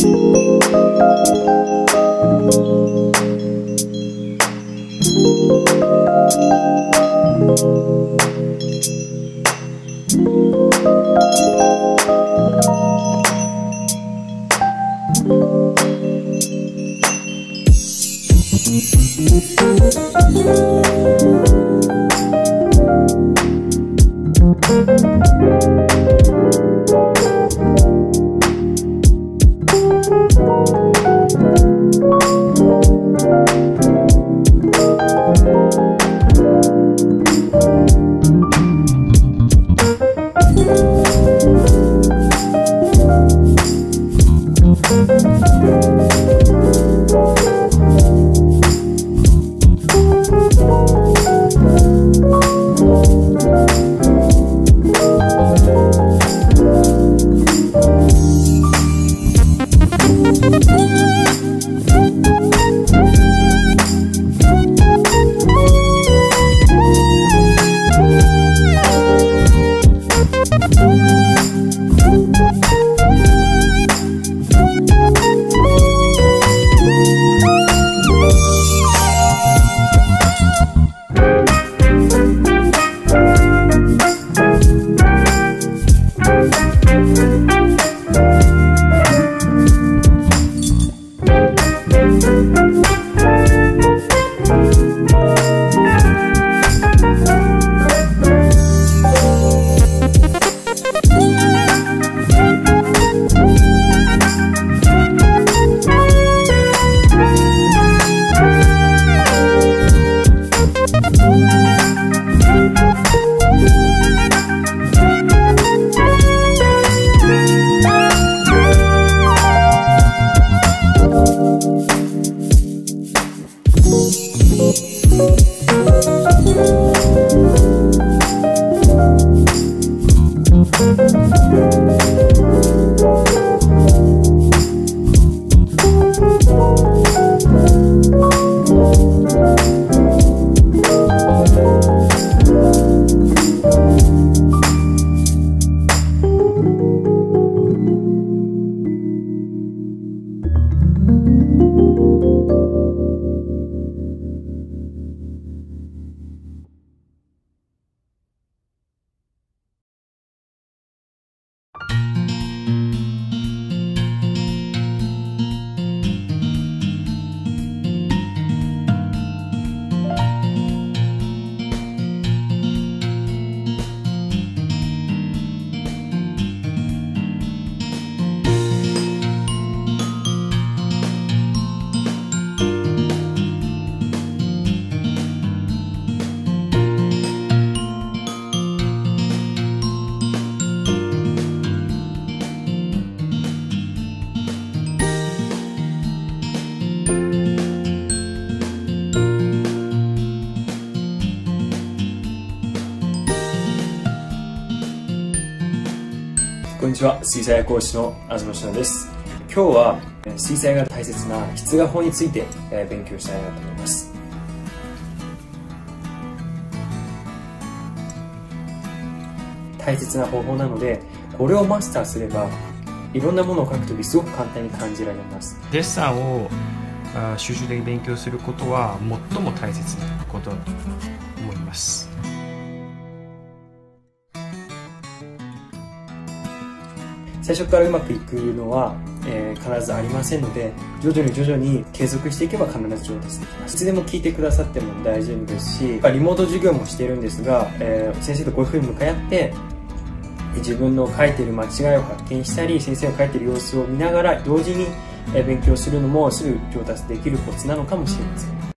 こ嗯。んにちは。水彩講師の東忍です。今日は水彩が大切な筆画法について勉強したいなと思います。大切な方法なのでこれをマスターすればいろんなものを描くときすごく簡単に感じられます。デッサンを集中的に勉強することは最も大切なことだと思います。最初からうまくいくのは、えー、必ずありませんので徐々に徐々に継続していけば必ず上達できます。いつでも聞いてくださっても大丈夫ですしリモート授業もしているんですが、えー、先生とこういうふうに向かい合って自分の書いてる間違いを発見したり先生が書いてる様子を見ながら同時に勉強するのもすぐ上達できるコツなのかもしれません。